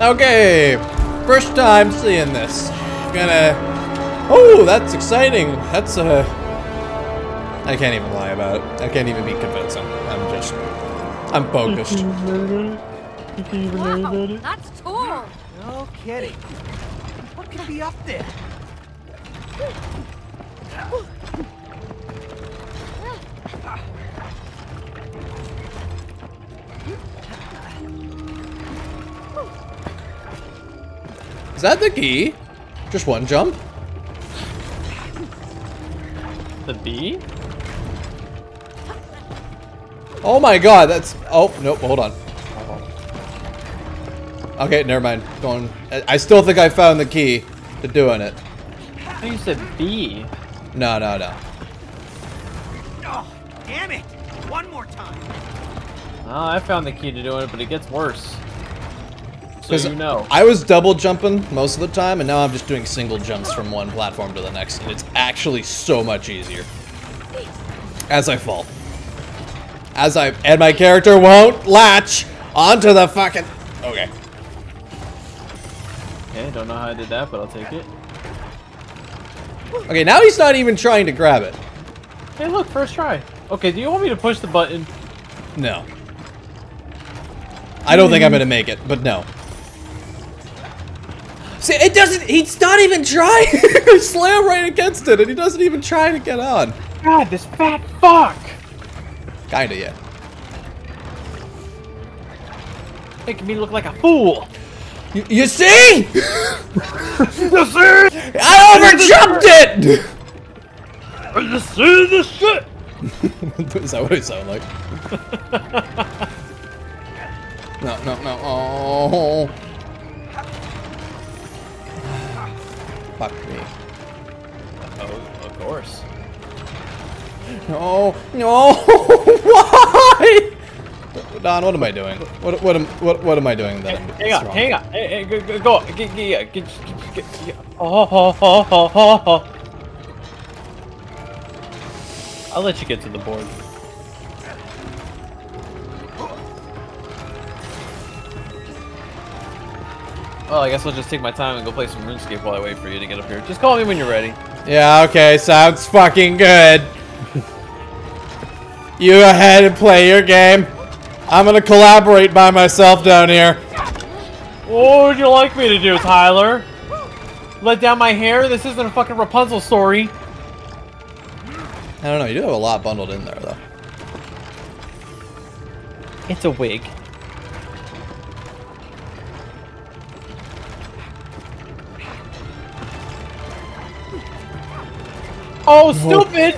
Okay, first time seeing this. Gonna. Oh, that's exciting. That's Uh... I can't even lie about it. I can't even be convincing. I'm just. I'm focused. Wow, that's tall. No kidding. What could be up there? Is that the key? Just one jump? The bee? Oh my god, that's. Oh, nope, hold on. Okay, never mind. Going. I I still think I found the key to doing it. I think you said bee. No, no, no. Oh, damn it! One more time. Oh, I found the key to doing it, but it gets worse. So 'Cause you know. I was double jumping most of the time, and now I'm just doing single jumps from one platform to the next, and it's actually so much easier. As I fall. As I. And my character won't latch onto the fucking. Okay. Okay, don't know how I did that, but I'll take it. Okay, now he's not even trying to grab it. Hey, look, first try. Okay, do you want me to push the button? No. I don't think I'm hmm. gonna make it, but no. See, it doesn't. He's not even trying. Slam right against it, and he doesn't even try to get on. God, this fat fuck! Kinda, yeah. Making me look like a fool. You, you see? You see? I overjumped it. You see this shit? Is that what I sound like? no, no, no. Oh. Fuck me. Oh, of course. No, no. Why? Don, what am I doing? What what am what what am I doing that I'm Hang on, hang on. Hey, hey, go, go, go. Get, get, get, get, get, get. Oh, oh, oh, oh, oh, oh. I'll let you get to the board. Well, I guess I'll just take my time and go play some RuneScape while I wait for you to get up here. Just call me when you're ready. Yeah, okay, sounds fucking good. you go ahead and play your game. I'm gonna collaborate by myself down here. What would you like me to do, Tyler? Let down my hair? This isn't a fucking Rapunzel story. I don't know, you do have a lot bundled in there though. It's a wig. Oh, stupid!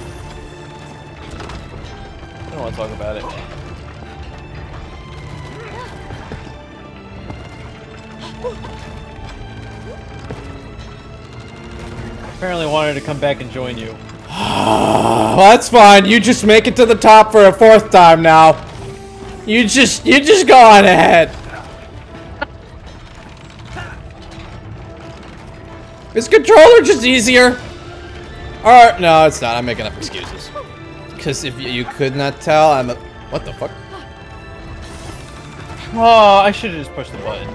I don't want to talk about it. Apparently wanted to come back and join you. Well, that's fine. You just make it to the top for a fourth time now. You just you just go on ahead. Is controller just easier? Or no, it's not. I'm making up excuses. Because if you, you could not tell, I'm a what the fuck? Oh, I should have just pushed the button.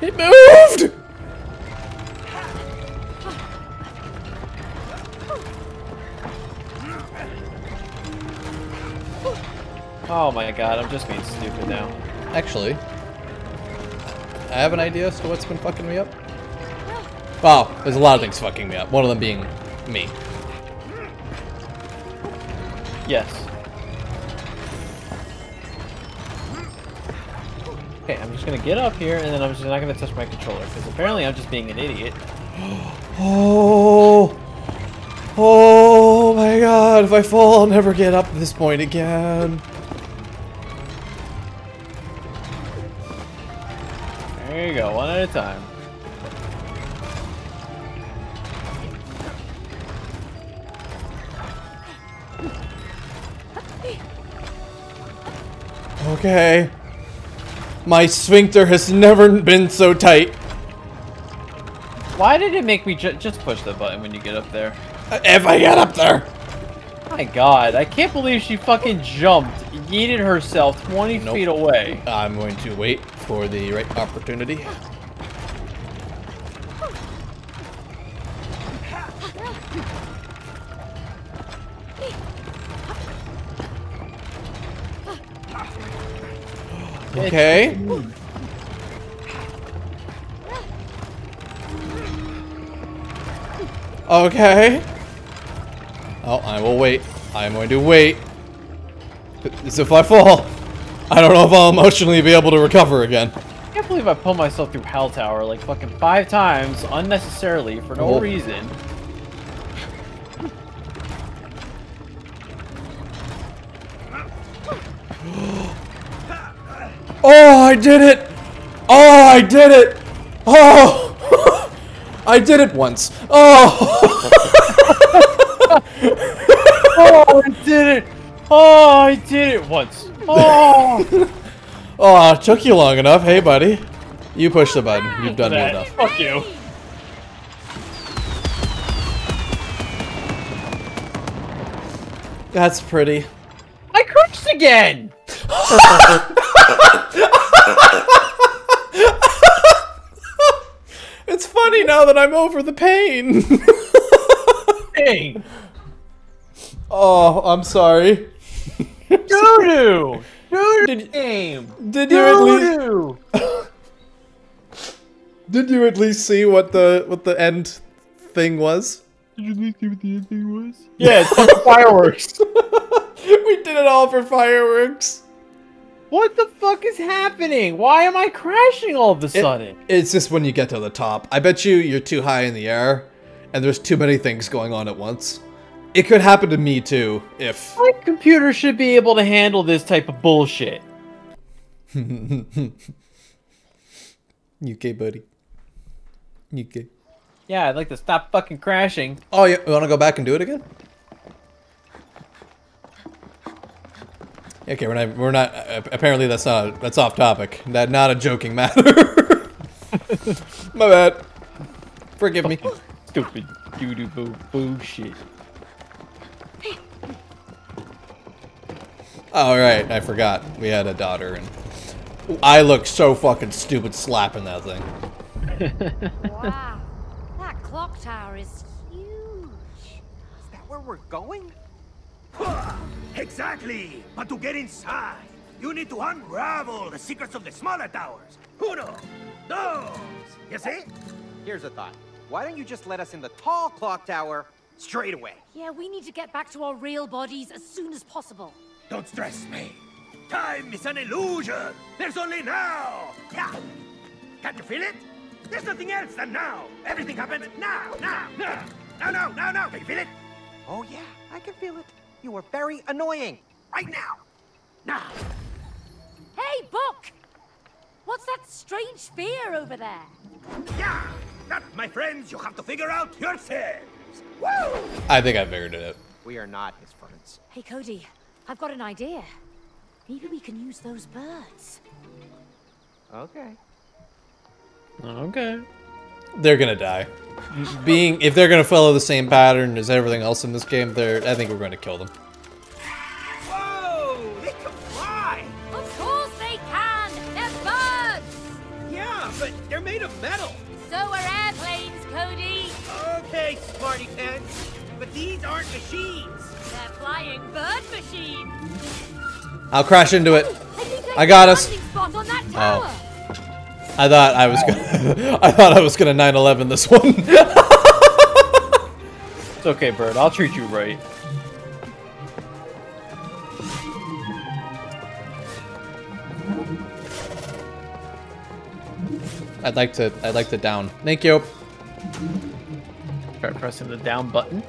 He moved. Oh my god, I'm just being stupid now. Actually, I have an idea as to what's been fucking me up. Well, there's a lot of things fucking me up. One of them being me. Yes. Okay, I'm just gonna get up here and then I'm just not gonna touch my controller because apparently I'm just being an idiot. Oh, oh my god! If I fall, I'll never get up to this point again. One at a time. Okay. My sphincter has never been so tight. Why did it make me ju just push the button when you get up there? Uh, if I get up there! My god, I can't believe she fucking jumped, yeeted herself 20 Nope. feet away. I'm going to wait for the right opportunity. Okay. Okay. Oh, I will wait. I am going to wait. Because if I fall, I don't know if I'll emotionally be able to recover again. I can't believe I pulled myself through Hell Tower like fucking five times unnecessarily for no Oh. reason. Oh, I did it! Oh, I did it! Oh! I did it once. Oh! Oh, I did it! Oh, I did it once. Oh, Oh, it took you long enough. Hey, buddy. You push the button. You've done that. enough. Fuck you. That's pretty. I crashed again. It's funny now that I'm over the pain. Dang. oh, I'm sorry. Doo-doo. Doo-doo Did- game. Did you at least did you at least see what the what the end thing was? Did you at least see what the end thing was? Yeah, it's fucking fireworks. We did it all for fireworks. What the fuck is happening? Why am I crashing all of a sudden? It's just when you get to the top. I bet you you're too high in the air, and there's too many things going on at once. It could happen to me too, if... My computer should be able to handle this type of bullshit. UK, buddy. UK. Yeah, I'd like to stop fucking crashing. Oh, yeah, you want to go back and do it again? Okay, we're not. We're not. Uh, apparently, that's not. That's off topic. That not a joking matter. My bad. Forgive me. Stupid doo-doo boo bullshit. All right, I forgot. We had a daughter, and I look so fucking stupid slapping that thing. Wow, that clock tower is huge. Is that where we're going? Exactly! But to get inside, you need to unravel the secrets of the smaller towers. Uno, dos, you see? Here's a thought. Why don't you just let us in the tall clock tower straight away? Yeah, we need to get back to our real bodies as soon as possible. Don't stress me. Time is an illusion. There's only now. Yeah. Can't you feel it? There's nothing else than now. Everything happens now, now, now. Now, now, now, now. Can you feel it? Oh yeah, I can feel it. You are very annoying. Right now. Now. Hey, Book! What's that strange sphere over there? Yeah. That, my friends, you have to figure out yourselves. Woo! I think I figured it out. We are not his friends. Hey, Cody, I've got an idea. Maybe we can use those birds. Okay. Okay. They're gonna die. Being if they're gonna follow the same pattern as everything else in this game, they're. I think we're going to kill them. Whoa! They can fly! Of course they can! They're birds! Yeah, but they're made of metal. So are airplanes, Cody! Okay, smarty pants. But these aren't machines. They're flying bird machines! I'll crash into it. I I got us. landing I thought I was gonna. I thought I was gonna 9/11 this one. It's okay, Bird. I'll treat you right. I'd like to. I'd like to down. Thank you. Start pressing the down button.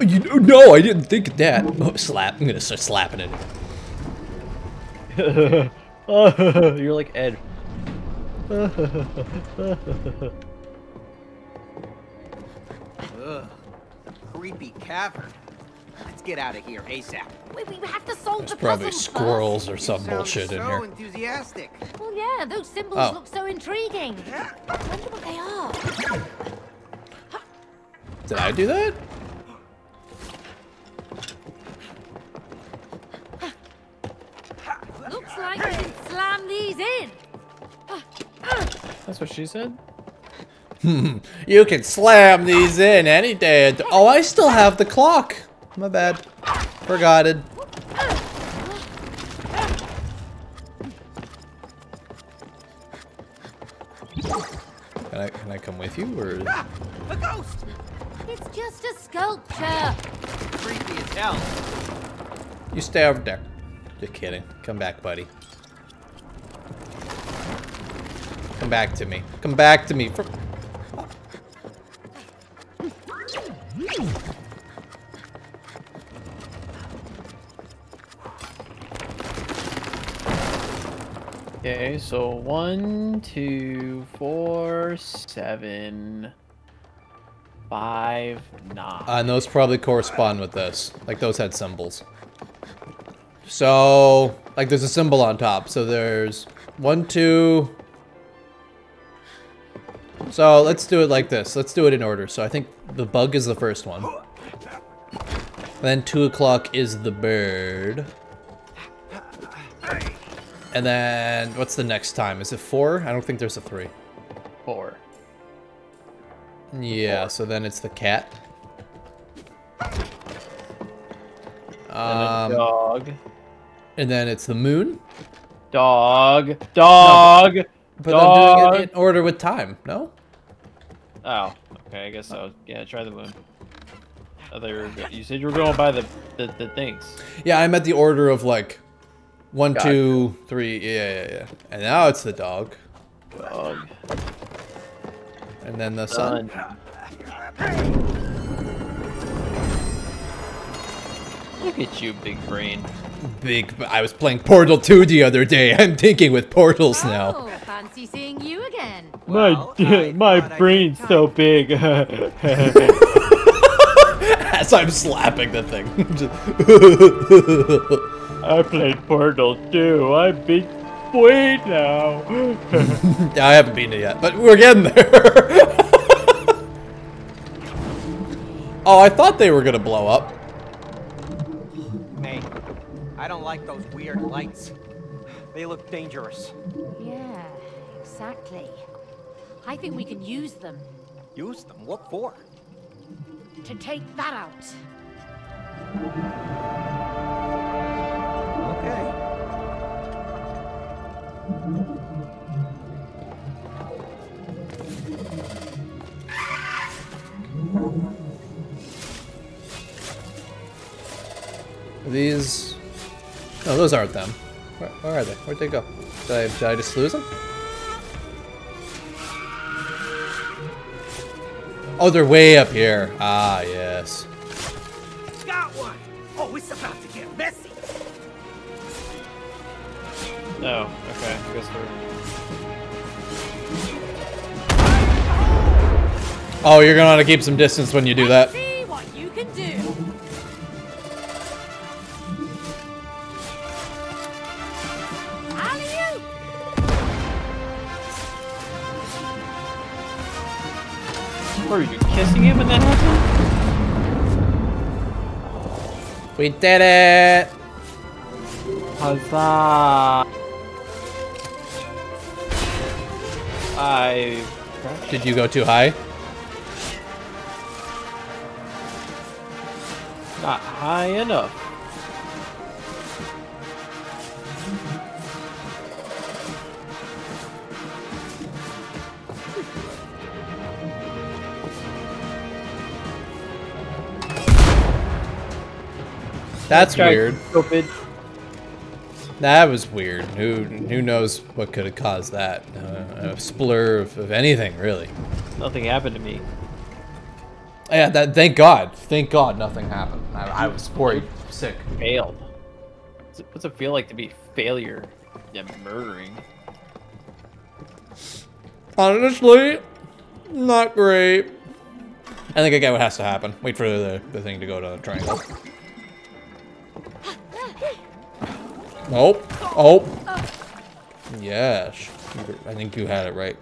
You no, I didn't think of that. Oh, slap. I'm gonna start slapping it. You're like Ed. Ugh. Creepy cavern. Let's get out of here ASAP. Wait, we have to solve There's the probably puzzles squirrels or some sound bullshit in so here. enthusiastic. First. Well, yeah, those symbols Oh. look so intriguing. I wonder what they are. Did I do that? That's what she said? You can slam these in any day. Oh, I still have the clock. My bad. Forgot it. Can I, can I come with you, or Ah, a ghost! It's just a sculpture. Creepy as hell. you stay over there? Just kidding. Come back, buddy. Come back to me. Come back to me. For Okay, so one, two, four, seven, five, nine. Uh, and those probably correspond with this. Like those had symbols. So, like there's a symbol on top. So there's one, two. So let's do it like this. Let's do it in order. So I think the bug is the first one. Then two o'clock is the bird. And then what's the next time? Is it four? I don't think there's a three. Four. Yeah, so then it's the cat. And Um, dog. and then it's the moon. Dog. Dog. But dog. I'm doing it in order with time, no? Oh, okay, I guess so. Yeah, try the moon. Oh, they were, you said you were going by the, the, the things. Yeah, I'm at the order of like one, Gotcha. two, three. Yeah, yeah, yeah. And now it's the dog. Dog. And then the sun. Done. Look at you, big brain. Big. I was playing Portal 2 the other day. I'm thinking with portals now. Oh. Fancy seeing you again. Well, I my brain's so big. As I'm slapping the thing. I played Portal 2. I'm big boy now. I haven't beaten it yet, but we're getting there. oh, I thought they were gonna blow up. Hey, I don't like those weird lights. They look dangerous. Yeah, exactly. I think we can use them Use them? What for? to take that out. Okay. Are these. No, those aren't them. Where, where are they? Where'd they go? Did I, did I just lose them? Oh, they're way up here. Ah, yes. Got one! Oh, it's about to get messy! oh, okay. I guess we're. Oh, you're gonna want to keep some distance when you do that. Kissing him when that happened? We did it! Huzzah! I. Did you go too high? Not high enough. That's weird. Stupid. That was weird. Who who knows what could have caused that? Uh, a splur of, of anything, really. Nothing happened to me. Yeah, that. Thank God. Thank God, nothing happened. I, I was worried, sick. Failed. What's it, what's it feel like to be failure? Yeah, murdering. Honestly, not great. I think I get what has to happen. Wait for the, the thing to go to the triangle. Oh, oh. Yes. I think you had it right.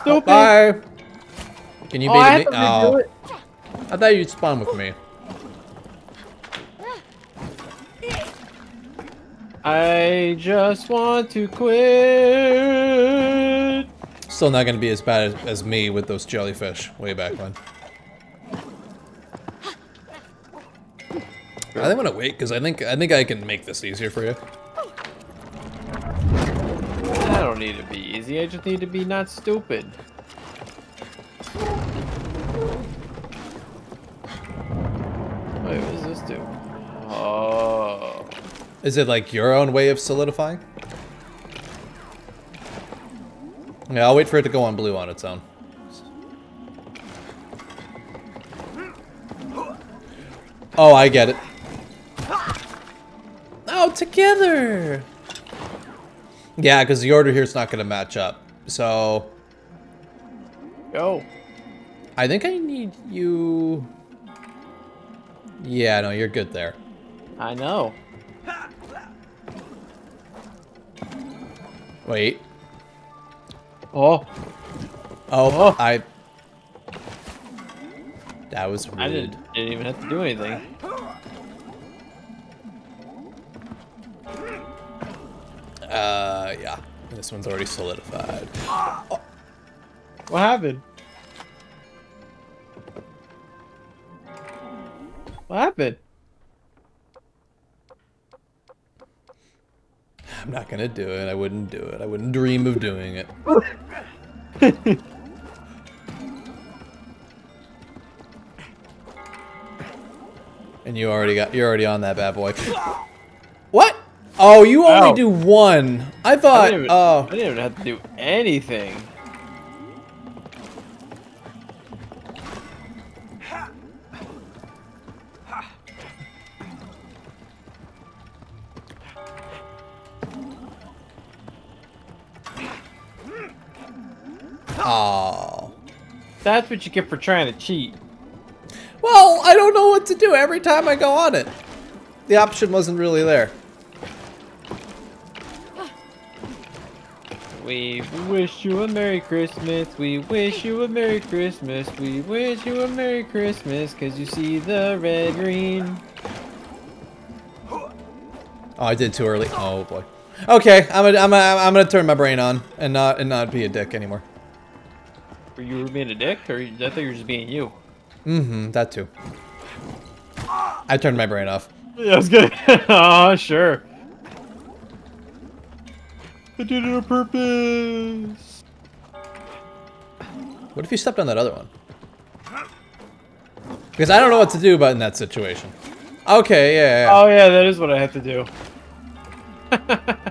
Stupid. Bye. Can you Oh, beat me? Oh, it. I thought you'd spawn with me. I just want to quit. Still not gonna be as bad as, as me with those jellyfish way back when. I think I'm gonna wait because I think I think I can make this easier for you. I don't need to be easy. I just need to be not stupid. Wait, what does this do? Oh. Is it like your own way of solidifying? Yeah, I'll wait for it to go on blue on its own. Oh, I get it. Oh, together! Yeah, because the order here is not going to match up. So, Go. I think I need you... Yeah, no, you're good there. I know. Wait. Oh, Oh, Oh. I... That was rude. I didn't, didn't even have to do anything. Uh, yeah. This one's already solidified. What happened? What happened? I'm not gonna do it. I wouldn't do it. I wouldn't dream of doing it. and you already got. You're already on that bad boy. What? Oh, you only Ow. do one. I I thought. didn't, even, Oh. I didn't even have to do anything. That's what you get for trying to cheat. Well, I don't know what to do every time I go on it. The option wasn't really there. We wish you a Merry Christmas. We wish you a Merry Christmas. We wish you a Merry Christmas. Cause you see the red green. Oh, I did too early. Oh boy. Okay, I'm gonna, I'm gonna, I'm gonna turn my brain on and not and not be a dick anymore. You were you being a dick? Or I thought you were just being you. Mm-hmm. That too. I turned my brain off. Yeah, I was good. oh, sure. I did it on purpose. What if you stepped on that other one? Because I don't know what to do about in that situation. Okay, yeah, yeah. Oh yeah, that is what I have to do.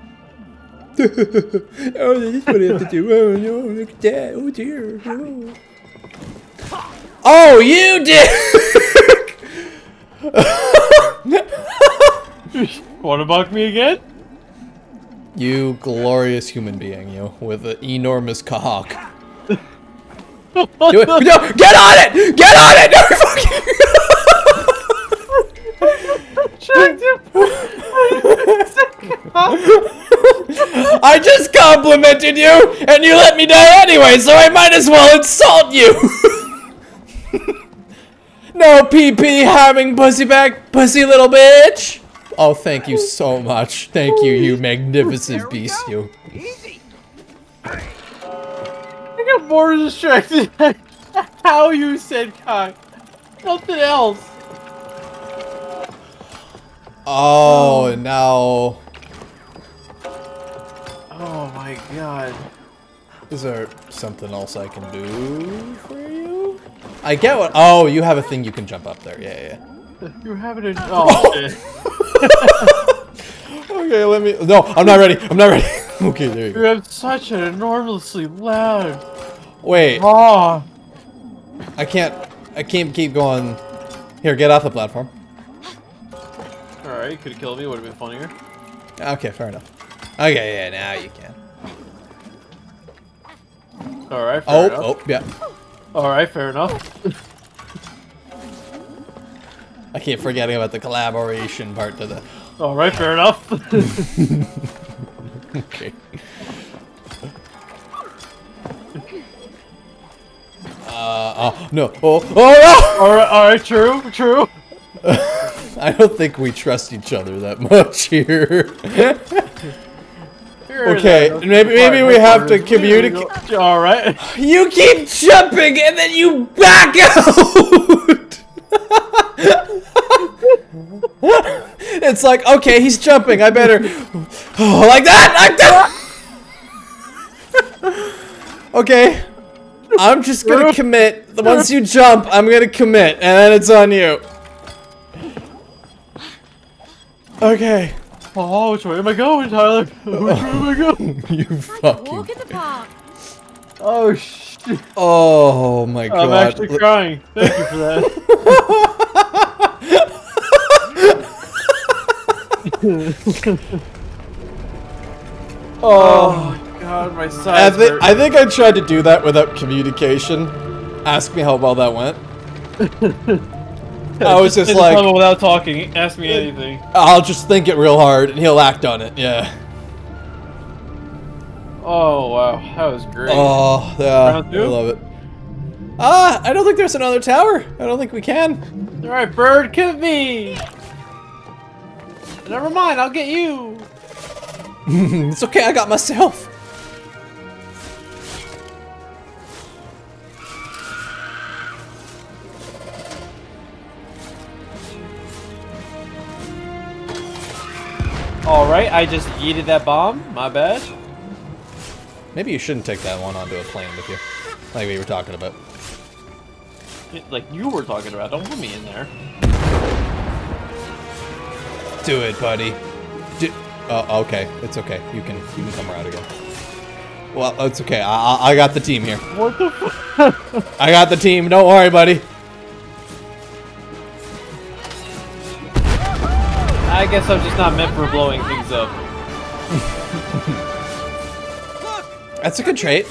oh, that's what I have to do. Oh no, look at that. Oh dear. Oh, oh you did. Want to buck me again? you glorious human being, you with an enormous cock. do it. No, get on it! Get on it! No, I just complimented you, and you let me die anyway, so I might as well insult you. no PP having pussy back, pussy little bitch. Oh, thank you so much. Thank you, you magnificent beast, you. Easy. I got more distracted at how you said cock. Nothing else. Oh, oh. and now Oh my god. is there something else I can do for you? I get what. Oh, you have a thing you can jump up there. Yeah, yeah. You're having a. Oh. Okay, let me. No, I'm not ready. I'm not ready. okay, there you go. You have such an enormously loud. Wait, Oh. I can't. I can't keep going. Here, get off the platform. You could have killed me, would have been funnier. Okay, fair enough. Okay, yeah, now you can. All right. Fair Oh, enough. oh, yeah. All right. Fair enough. I keep forgetting about the collaboration part to the. All right. Fair enough. Okay. Uh, oh, no. Oh, oh, all right. All right. True. True. I don't think we trust each other that much here. Okay, maybe- maybe we have to communicate- All right. you keep jumping and then you back out! it's like, okay, he's jumping, I better. Oh, like that! Like that! okay. I'm just gonna commit. Once you jump, I'm gonna commit, and then it's on you. Okay. Oh, which way am I going, Tyler? Which way am I going? You fucking. Walk in the park. Oh shit! Oh my god. I'm god. actually crying. Thank you for that. oh. oh. God, my I, sides hurt. I think I tried to do that without communication. Ask me how well that went. I was just Sit like, front without talking. Ask me anything. I'll just think it real hard and he'll act on it. Yeah. Oh wow, that was great. Oh, yeah. I love it. Ah, I don't think there's another tower. I don't think we can. All right, bird, give me. Never mind, I'll get you. it's okay, I got myself. All right, I just yeeted that bomb. My bad. Maybe you shouldn't take that one onto a plane with you. Like we were talking about. Like you were talking about. Don't put me in there. Do it, buddy. Do oh, okay. It's okay. You can you can come around again. Well, it's okay. I, I, I got the team here. What the? I got the team. Don't worry, buddy. I guess I'm just not meant for blowing things up. That's a good trait.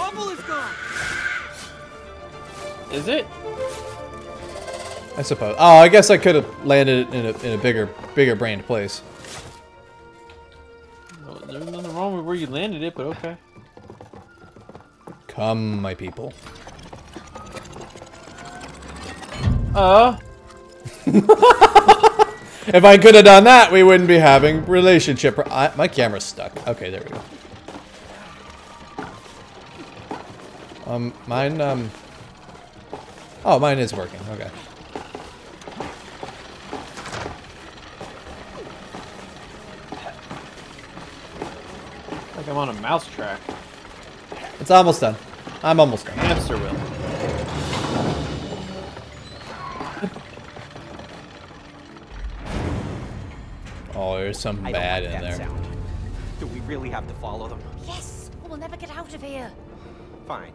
Is. Is it? I suppose. Oh, I guess I could have landed it in a in a bigger bigger brained place. Well, there's nothing wrong with where you landed it, but okay. Come, my people. Uh, If I could have done that, we wouldn't be having relationship. pro- I, my camera's stuck. Okay, there we go. Um, mine, um... Oh, mine is working. Okay. like I'm on a mouse track. It's almost done. I'm almost done. Hamster wheel. Oh, there's some I don't bad like in that there. sound. Do we really have to follow them? Yes, we'll never get out of here. Fine.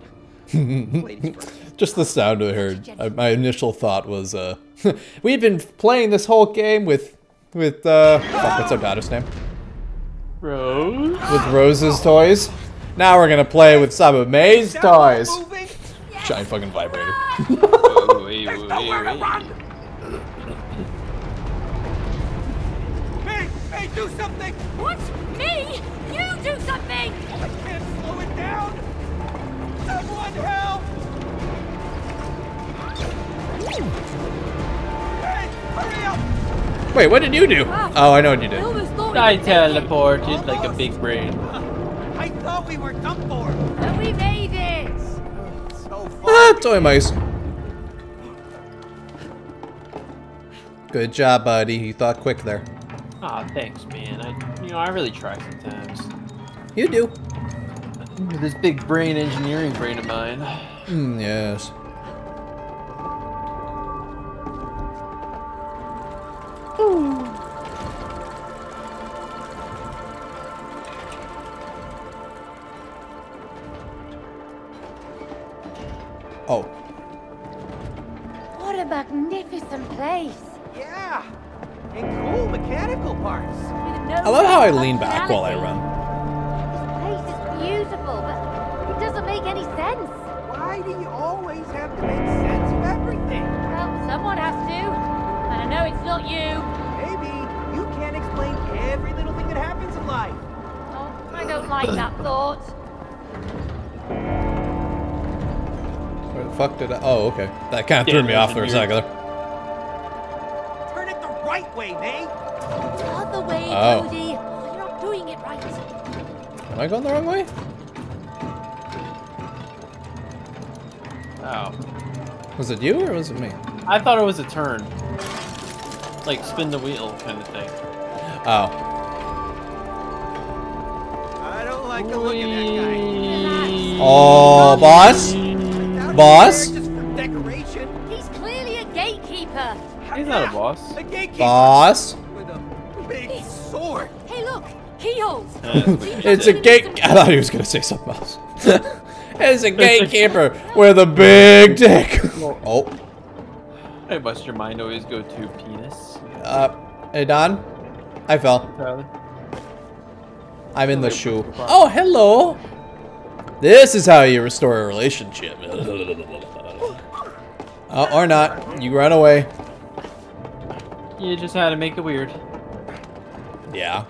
Just the sound I heard. I, my initial thought was, uh... we've been playing this whole game with... With, uh... Fuck, what's our daughter's name? Rose. With Rose's toys. Now we're gonna play with some of May's toys. Moving. Giant fucking vibrator. hey, do something! What? Me? You do something! I can't slow it down! Someone help! Hey, hurry up! Wait, what did you do? Oh, I know what you did. I we were making- teleported like a big brain. I thought we were done for. And we made it! So Ah, toy mice. Good job, buddy. You thought quick there. Aw, thanks, man. I, you know, I really try sometimes. You do. This big brain engineering brain of mine. Mm, yes. Don't like that thought. Where the fuck did I? Oh, okay. That kind of Yeah, threw me off for a second there. Turn it the right way, May. The other way, Oh. Cody. Oh, you're not doing it right. Am I going the wrong way? Oh. Was it you or was it me? I thought it was a turn. Like spin the wheel kind of thing. Oh. Like the look of that guy. Oh, boss? Boss? there Just for decoration. He's clearly a gatekeeper. He's not a boss. A gatekeeper Boss? with a big sword. Hey, look, keyholes. It's a gate. I thought he was gonna say something else. it's a gatekeeper with a big dick. oh. Hey, must your mind always go to penis? Uh. Hey Don. I fell. Tyler? I'm in the shoe. Oh, hello. This is how you restore a relationship. Oh, or not. You run away. You just had to make it weird. Yeah.